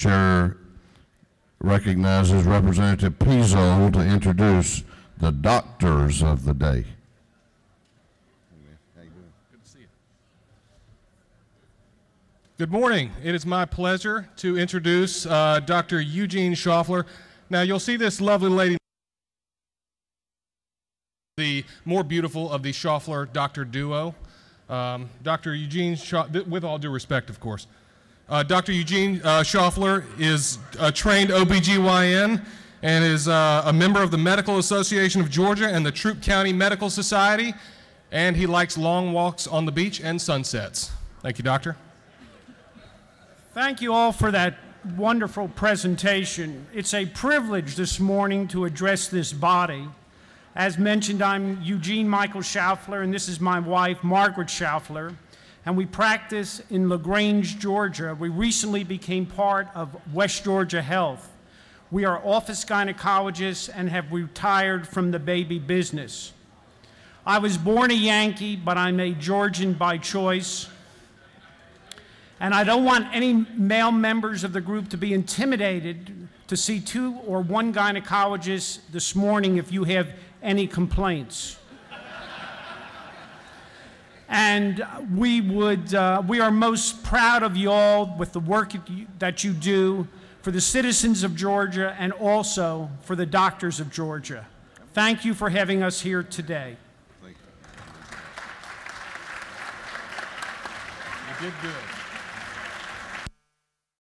Chair recognizes Representative Pizzo to introduce the doctors of the day. Good morning. It is my pleasure to introduce uh, Dr. Eugene Schaufler. Now, you'll see this lovely lady, the more beautiful of the Schaufler Dr. duo. Um, Dr. Eugene, Scha- th- with all due respect, of course. Uh, Dr. Eugene uh, Schaufler is a trained OBGYN and is uh, a member of the Medical Association of Georgia and the Troup County Medical Society, and he likes long walks on the beach and sunsets. Thank you, Doctor. Thank you all for that wonderful presentation. It's a privilege this morning to address this body. As mentioned, I'm Eugene Michael Schaufler, and this is my wife, Margaret Schaufler, and we practice in LaGrange, Georgia. We recently became part of West Georgia Health. We are office gynecologists and have retired from the baby business. I was born a Yankee, but I'm a Georgian by choice. And I don't want any male members of the group to be intimidated to see two or one gynecologist this morning if you have any complaints. And we would, uh, we are most proud of you all with the work that you- do for the citizens of Georgia and also for the doctors of Georgia. Thank you for having us here today. You did good.